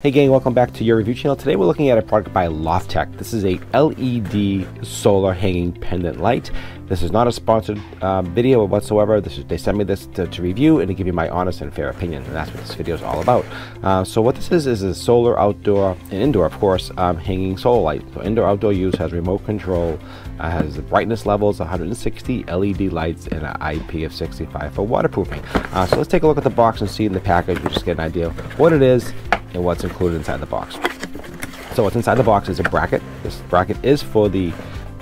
Hey gang, welcome back to your review channel. Today we're looking at a product by LOFTEK. This is a LED solar hanging pendant light. This is not a sponsored um, video whatsoever. This is, they sent me this to, to, review and to give you my honest and fair opinion, and that's what this video is all about. Uh, so what this is is a solar outdoor and indoor, of course, um, hanging solar light. So indoor outdoor use has remote control, uh, has brightness levels, 160 LED lights, and an IP of 65 for waterproofing. Uh, so let's take a look at the box and see in the package. Just get an idea of what it is and what's included inside the box. So what's inside the box is a bracket. This bracket is for the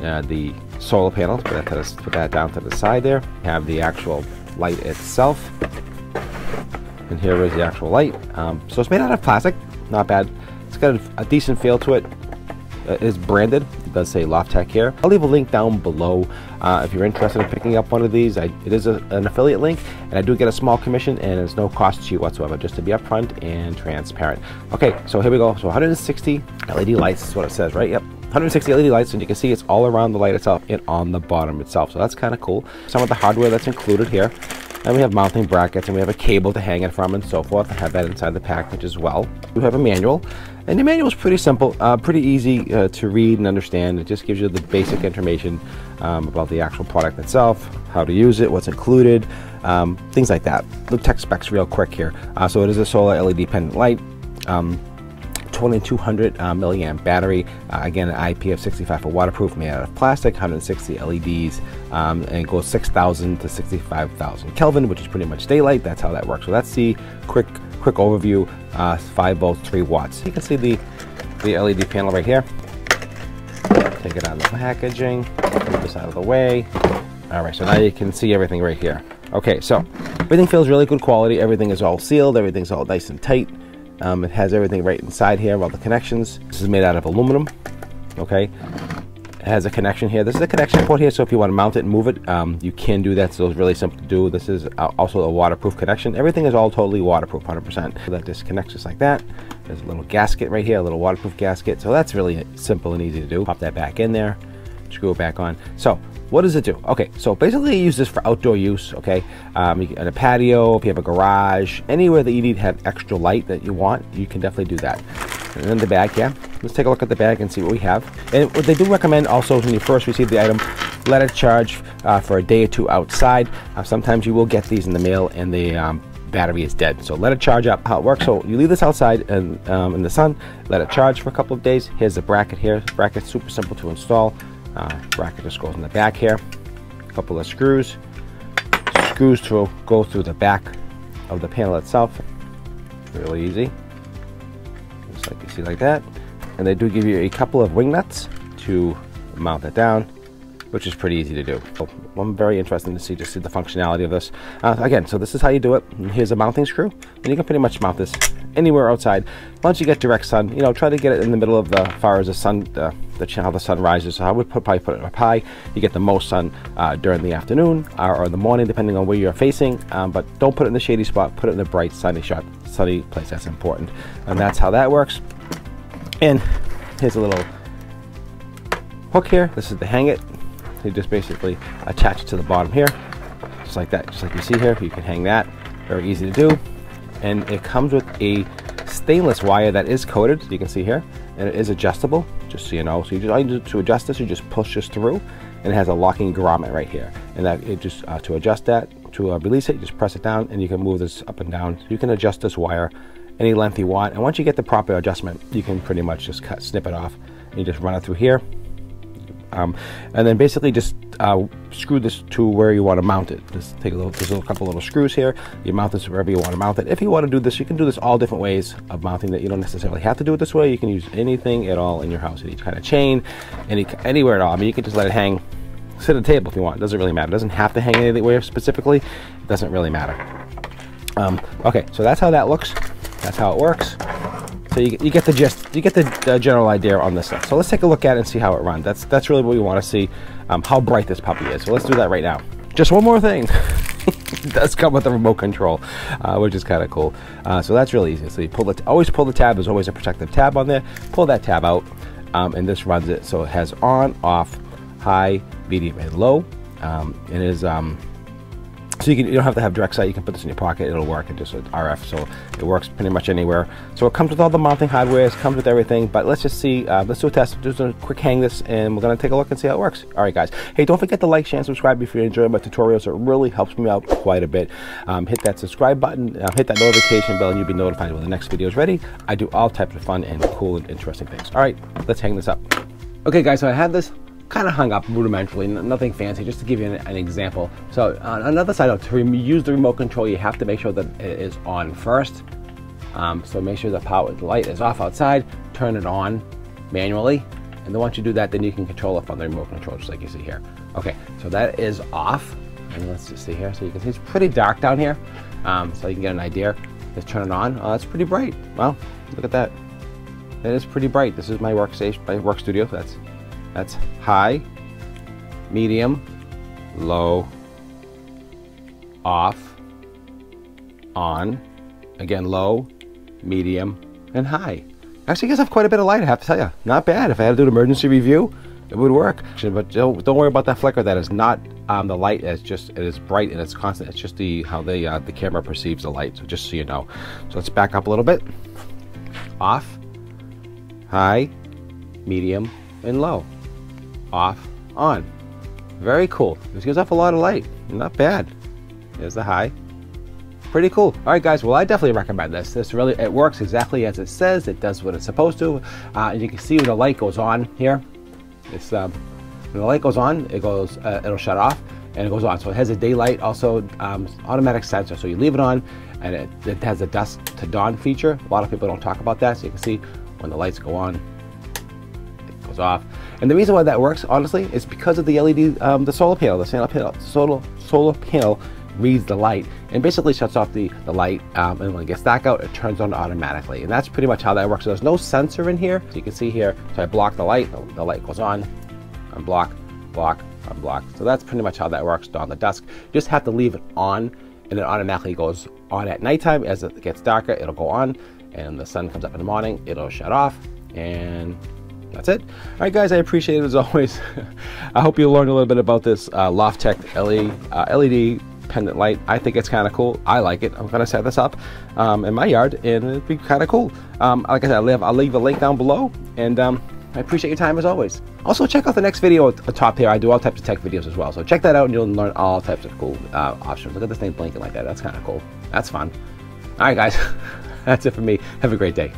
uh, the solar panels. Put that, put that down to the side there. Have the actual light itself. And here is the actual light. Um, so it's made out of plastic. Not bad. It's got a, a decent feel to it. Uh, it is branded. Does say LOFTEK here. I'll leave a link down below uh, if you're interested in picking up one of these. I, it is a, an affiliate link, and I do get a small commission, and it's no cost to you whatsoever, just to be upfront and transparent. Okay, so here we go. So 160 LED lights is what it says, right? Yep. 160 LED lights, and you can see it's all around the light itself and on the bottom itself. So that's kind of cool. Some of the hardware that's included here. And we have mounting brackets and we have a cable to hang it from and so forth. I have that inside the package as well. We have a manual and the manual is pretty simple, uh, pretty easy uh, to read and understand. It just gives you the basic information um, about the actual product itself, how to use it, what's included, um, things like that. The tech specs real quick here. Uh, so it is a solar LED pendant light. Um, 2200 uh, milliamp battery. Uh, again, an IP of 65 for waterproof, made out of plastic, 160 LEDs, um, and it goes 6,000 to 65,000 Kelvin, which is pretty much daylight. That's how that works. So that's the quick quick overview. Uh, 5 volts, 3 watts. You can see the the LED panel right here. Take it out of the packaging. Move this out of the way. All right, so now you can see everything right here. Okay, so everything feels really good quality. Everything is all sealed. Everything's all nice and tight. Um, it has everything right inside here, all the connections. This is made out of aluminum, okay? It has a connection here. This is a connection port here, so if you want to mount it and move it, um, you can do that. So it's really simple to do. This is also a waterproof connection. Everything is all totally waterproof, 100%. So that disconnects just like that. There's a little gasket right here, a little waterproof gasket. So that's really simple and easy to do. Pop that back in there, screw it back on. So what does it do? Okay, so basically you use this for outdoor use, okay? Um, you, in a patio, if you have a garage, anywhere that you need to have extra light that you want, you can definitely do that. And then the bag, yeah. Let's take a look at the bag and see what we have. And what they do recommend also when you first receive the item, let it charge uh, for a day or two outside. Uh, sometimes you will get these in the mail and the um, battery is dead. So let it charge up how it works. So you leave this outside and um, in the sun, let it charge for a couple of days. Here's the bracket here. Bracket super simple to install. Uh, bracket just goes in the back here. A couple of screws. Screws to go through the back of the panel itself. Really easy. Just like you see like that. And they do give you a couple of wing nuts to mount it down which is pretty easy to do. So I'm very interested to see just see the functionality of this. Uh, again, so this is how you do it. Here's a mounting screw, and you can pretty much mount this anywhere outside. Once you get direct sun, you know, try to get it in the middle of the far as the sun, the how the sun rises. So I would put, probably put it up high. You get the most sun uh, during the afternoon or, or, the morning, depending on where you're facing. Um, but don't put it in the shady spot. Put it in the bright, sunny shot, sunny place. That's important, and that's how that works. And here's a little hook here. This is to hang it you just basically attach it to the bottom here, just like that, just like you see here. You can hang that, very easy to do. And it comes with a stainless wire that is coated, you can see here, and it is adjustable, just so you know. So you just, all you do to adjust this, you just push this through, and it has a locking grommet right here. And that it just, uh, to adjust that, to uh, release it, you just press it down, and you can move this up and down. You can adjust this wire any length you want. And once you get the proper adjustment, you can pretty much just cut, snip it off, and you just run it through here, um, and then basically just uh, screw this to where you want to mount it. Just take a little, there's a couple little screws here. You mount this wherever you want to mount it. If you want to do this, you can do this all different ways of mounting that. You don't necessarily have to do it this way. You can use anything at all in your house, any kind of chain, any anywhere at all. I mean, you can just let it hang, sit at a table if you want. It doesn't really matter. It doesn't have to hang anywhere specifically. It doesn't really matter. Um, okay, so that's how that looks. That's how it works. So you, you get the gist, you get the, the, general idea on this stuff. So let's take a look at it and see how it runs. That's that's really what we want to see, um, how bright this puppy is. So let's do that right now. Just one more thing. does come with a remote control, uh, which is kind of cool. Uh, so that's really easy. So you pull it, always pull the tab. There's always a protective tab on there. Pull that tab out, um, and this runs it. So it has on, off, high, medium, and low. Um, it is um, so you, can, you don't have to have direct sight. You can put this in your pocket. It'll work. It just RF, so it works pretty much anywhere. So it comes with all the mounting hardware. It comes with everything. But let's just see. Uh, let's do a test. Just a quick hang this, and we're gonna take a look and see how it works. All right, guys. Hey, don't forget to like, share, and subscribe if you're enjoying my tutorials. It really helps me out quite a bit. Um, hit that subscribe button. Uh, hit that notification bell, and you'll be notified when the next video is ready. I do all types of fun and cool and interesting things. All right, let's hang this up. Okay, guys. So I have this kind of hung up rudimentarily, nothing fancy, just to give you an, an example. So on another side, note, to use the remote control, you have to make sure that it is on first. Um, so make sure the power, the light is off outside, turn it on manually. And then once you do that, then you can control it from the remote control, just like you see here. Okay, so that is off. And let's just see here. So you can see it's pretty dark down here. Um, so you can get an idea. Let's turn it on. Oh, that's pretty bright. Well, look at that. That is pretty bright. This is my workstation, my work studio. That's that's high, medium, low, off, on, again low, medium, and high. Actually, guys have quite a bit of light, I have to tell you. Not bad. If I had to do an emergency review, it would work. But don't, don't worry about that flicker. That is not um, the light. It's just it is bright and it's constant. It's just the how the uh, the camera perceives the light. So just so you know. So let's back up a little bit. Off, high, medium, and low off, on. Very cool. This gives off a lot of light. Not bad. There's the high. Pretty cool. All right, guys. Well, I definitely recommend this. This really it works exactly as it says. It does what it's supposed to. Uh, and you can see when the light goes on here. It's um, when the light goes on, it goes. Uh, it'll shut off and it goes on. So it has a daylight, also um, automatic sensor. So you leave it on, and it, it has a dusk to dawn feature. A lot of people don't talk about that. So you can see when the lights go on, off. And the reason why that works, honestly, is because of the LED, um, the solar panel, the solar panel, solar, solar panel reads the light and basically shuts off the, the light um, and when it gets dark out it turns on automatically. And that's pretty much how that works. So there's no sensor in here. So you can see here so I block the light the, the light goes on unblock block unblock. So that's pretty much how that works on the dusk. You just have to leave it on and it automatically goes on at nighttime. As it gets darker it'll go on and the sun comes up in the morning it'll shut off and that's it. All right, guys, I appreciate it as always. I hope you learned a little bit about this uh, LOFTEK LED, uh, LED pendant light. I think it's kind of cool. I like it. I'm gonna set this up um, in my yard, and it'd be kind of cool. Um, like I said, I'll leave, I'll leave a link down below, and um, I appreciate your time as always. Also, check out the next video at the top here. I do all types of tech videos as well, so check that out, and you'll learn all types of cool uh, options. Look at this thing blinking like that. That's kind of cool. That's fun. All right, guys, that's it for me. Have a great day.